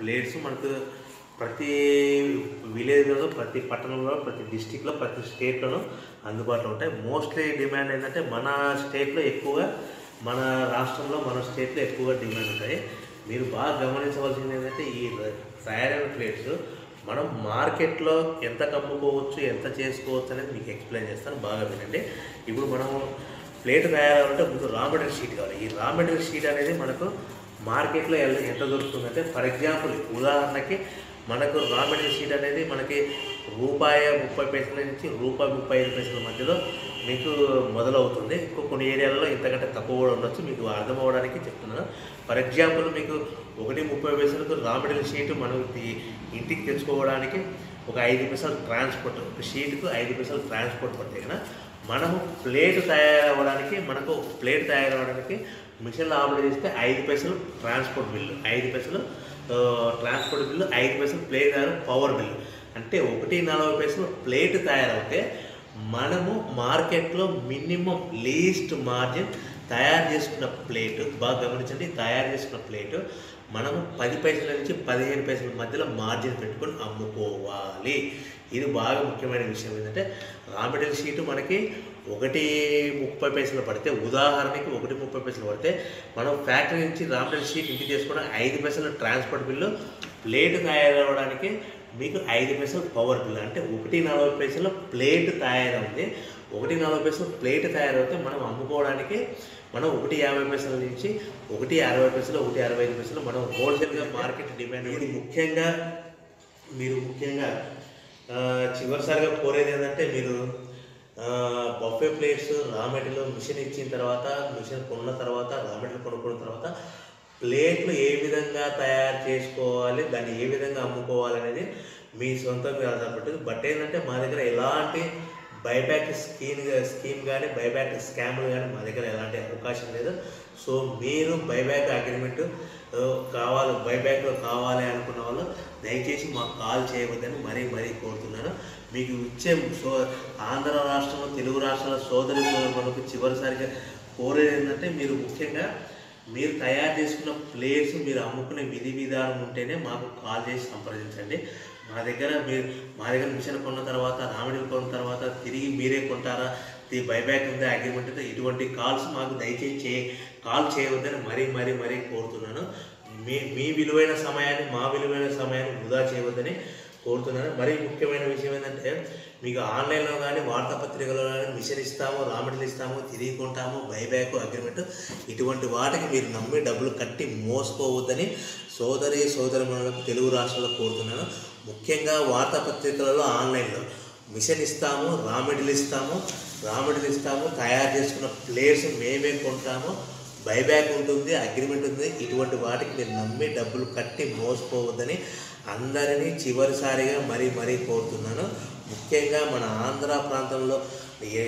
Plates మనకు ప్రతి విలేజ్లో ప్రతి పట్టణంలో ప్రతి డిస్టిక్లో ప్రతి స్టేట్లోనూ అందుబాటులో ఉంటాయి. మోస్ట్లీ డిమాండ్ ఏంటంటే మన స్టేట్లో ఎక్కువగా మన రాష్ట్రంలో మన స్టేట్లో ఎక్కువగా డిమాండ్ ఉంటాయి. మీరు బాగా గమనించవలసింది ఏంటంటే ఈ తయారైన ప్లేట్స్ మనం మార్కెట్లో ఎంత కమ్ముకోవచ్చు ఎంత చేసుకోవచ్చు అనేది మీకు ఎక్స్ప్లెయిన్ చేస్తాను. బాగా వినండి. ఇప్పుడు మనం ప్లేట్ తయారాలంటే ముందు రా మెటీరియల్ షీట్ కావాలి. ఈ రా మెటీరియల్ షీట్ అనేది మనకు మార్కెట్లో ఎల్ల- ఎంత దొరుకుతుందంటే ఫర్ ఎగ్జాంపుల్ ఉదాహరణకి మనకు రా మెటీరియల్ షీట్ అనేది మనకి రూపాయి ముప్పై పైసల నుంచి రూపాయి ముప్పై ఐదు పైసల మధ్యలో మీకు మొదలవుతుంది. ఇంకో కొన్ని ఏరియాలలో ఇంతకంటే తక్కువ కూడా ఉండొచ్చు మీకు అర్థం అవ్వడానికి చెప్తున్నాను. ఫర్ ఎగ్జాంపుల్ మీకు ఒకటి ముప్పై పైసలకు రా మెటీరియల్ షీట్ మనం ఇంటికి తెచ్చుకోవడానికి ఒక ఐదు పైసలు ట్రాన్స్పోర్ట్ ఒక షీట్కు ఐదు పైసలు ట్రాన్స్పోర్ట్ పడితే కదా. మనము ప్లేట్ తయారవ్వడానికి మనకు ప్లేట్ తయారవ్వడానికి మిషన్లో ఆర్డర్ చేస్తే ఐదు పైసలు ట్రాన్స్పోర్ట్ బిల్లు. ఐదు పైసలు ట్రాన్స్పోర్ట్ బిల్లు ఐదు పైసలు ప్లేట్ తయారు పవర్ బిల్లు. అంటే ఒకటి నలభై పైసలు ప్లేట్ తయారవుతే మనము మార్కెట్లో మినిమం లీస్ట్ మార్జిన్ తయారు చేసుకున్న ప్లేటు బాగా గమనించండి తయారు చేసుకున్న ప్లేటు మనము పది పైసల నుంచి పదిహేను పైసల మధ్యలో మార్జిన్ పెట్టుకొని అమ్ముకోవాలి. ఇది బాగా ముఖ్యమైన విషయం ఏంటంటే రా మెటీరియల్ షీట్ మనకి ఒకటి ముప్పై పైసలు పడితే ఉదాహరణకి ఒకటి ముప్పై పైసలు పడితే మనం ఫ్యాక్టరీ నుంచి రా మెటీరియల్ షీట్ ఇంటికి చేసుకోవడం ఐదు పైసలు ట్రాన్స్పోర్ట్ బిల్లు ప్లేట్ తయారవడానికి మీకు ఐదు పైసలు పవర్ బిల్. అంటే ఒకటి నలభై పైసలు ప్లేట్ తయారవుతుంది. ఒకటి నలభై పైసలు ప్లేట్ తయారవుతే మనం అమ్ముకోవడానికి మనం ఒకటి యాభై పైసల నుంచి ఒకటి అరవై పైసలు ఒకటి అరవై ఐదు పైసలు మనం హోల్సేల్గా మార్కెట్ డిమాండ్ ఇది ముఖ్యంగా మీరు ముఖ్యంగా చివరిసారిగా కోరేది ఏంటంటే మీరు buffet plates raw material machine ఇచ్చిన తర్వాత మిషన్ కొన్న తర్వాత రా మెటీరియల్ కొనుక్కున్న తర్వాత ప్లేట్లు ఏ విధంగా తయారు చేసుకోవాలి దాన్ని ఏ విధంగా అమ్ముకోవాలి అనేది మీ సొంతంగా ఆధారపడుతుంది బట్ ఏంటంటే మా దగ్గర ఎలాంటి బైబ్యాక్ స్కీమ్ స్కీమ్ కానీ బైబ్యాక్ స్కామ్లు కానీ మా దగ్గర ఎలాంటి అవకాశం లేదు. సో మీరు బైబ్యాక్ అగ్రిమెంట్ కావాలి బైబ్యాక్లో కావాలి అనుకున్న వాళ్ళు దయచేసి మాకు కాల్ చేయవద్దని మరీ మరీ కోరుతున్నాను. మీకు ఇచ్చే సో ఆంధ్ర రాష్ట్రంలో తెలుగు రాష్ట్రాల సోదరి సోదరులకు చివరిసారిగా కోరేది ఏంటంటే మీరు ముఖ్యంగా మీరు తయారు చేసుకున్న ప్లేయర్స్ మీరు అమ్ముకునే విధి విధానం ఉంటేనే మాకు కాల్ చేసి సంప్రదించండి. మా దగ్గర మీరు మా దగ్గర మిషన్ కొన్న తర్వాత రామిడి కొన్న తర్వాత తిరిగి మీరే కొంటారా? ది బైబ్యాక్ ఉంది అగ్రిమెంట్ ఉంది ఇటువంటి కాల్స్ మాకు దయచేసి చే కాల్ చేయవద్దని మరీ మరీ మరీ కోరుతున్నాను. మీ మీ విలువైన సమయాన్ని మా విలువైన సమయాన్ని వృధా చేయవద్దని కోరుతున్నాను. మరీ ముఖ్యమైన విషయం ఏంటంటే మీకు ఆన్లైన్లో కానీ వార్తాపత్రికలో కానీ మిషన్ ఇస్తాము రామిడిలు ఇస్తాము తిరిగి కొంటాము బైబ్యాక్ అగ్రిమెంట్. ఇటువంటి వాటికి మీరు నమ్మి డబ్బులు కట్టి మోసపోవద్దని సోదరి సోదరులకు తెలుగు రాష్ట్రాల్లో కోరుతున్నాను. ముఖ్యంగా వార్తాపత్రికలలో ఆన్లైన్లో మిషన్ ఇస్తాము రామిడిలు ఇస్తాము రామిడిలు ఇస్తాము తయారు చేసుకున్న ప్లేస్ మేమే కొంటాము బైబ్యాక్ ఉంటుంది అగ్రిమెంట్ ఉంది ఇటువంటి వాటికి మీరు నమ్మి డబ్బులు కట్టి మోసపోవద్దని అందరినీ చివరిసారిగా మరీ మరీ కోరుతున్నాను. ముఖ్యంగా మన ఆంధ్ర ప్రాంతంలో ఏ